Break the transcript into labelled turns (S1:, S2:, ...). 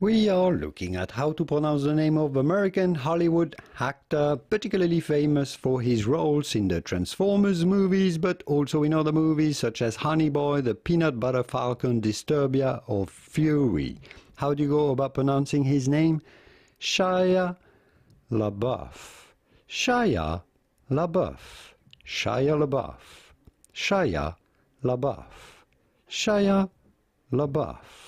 S1: We are looking at how to pronounce the name of American Hollywood actor, particularly famous for his roles in the Transformers movies, but also in other movies such as Honey Boy, The Peanut Butter Falcon, Disturbia, or Fury. How do you go about pronouncing his name? Shia LaBeouf. Shia LaBeouf. Shia LaBeouf. Shia LaBeouf. Shia LaBeouf.